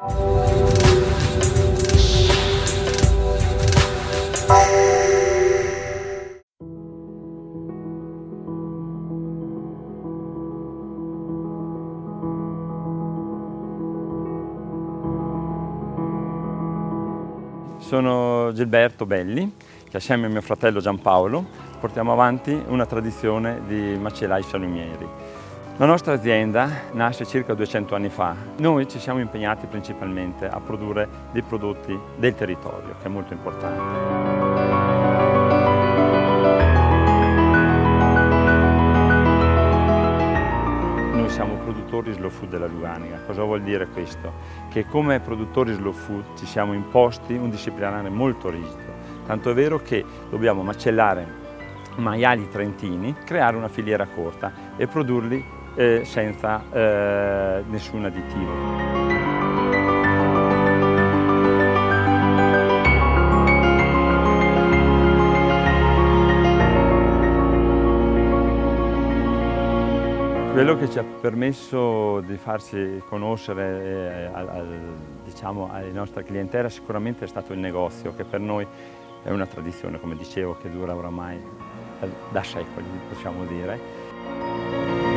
Sono Gilberto Belli, che assieme a mio fratello Giampaolo portiamo avanti una tradizione di macellai salumieri. La nostra azienda nasce circa 200 anni fa. Noi ci siamo impegnati principalmente a produrre dei prodotti del territorio, che è molto importante. siamo produttori slow food della Luganica. Cosa vuol dire questo? Che come produttori slow food ci siamo imposti un disciplinare molto rigido, tanto è vero che dobbiamo macellare maiali trentini, creare una filiera corta e produrli eh, senza eh, nessun additivo. Quello che ci ha permesso di farci conoscere eh, al, al, diciamo, alla nostra clientela sicuramente è stato il negozio, che per noi è una tradizione, come dicevo, che dura oramai da secoli, possiamo dire.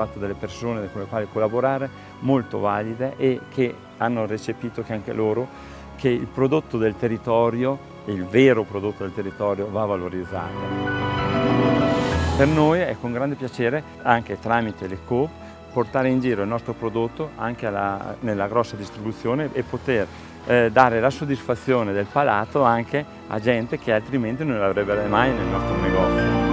Trovato delle persone con le quali collaborare molto valide e che hanno recepito che anche loro che il prodotto del territorio, il vero prodotto del territorio, va valorizzato. Per noi è con grande piacere, anche tramite le Coop, portare in giro il nostro prodotto anche alla, nella grossa distribuzione e poter eh, dare la soddisfazione del palato anche a gente che altrimenti non l'avrebbe mai nel nostro negozio.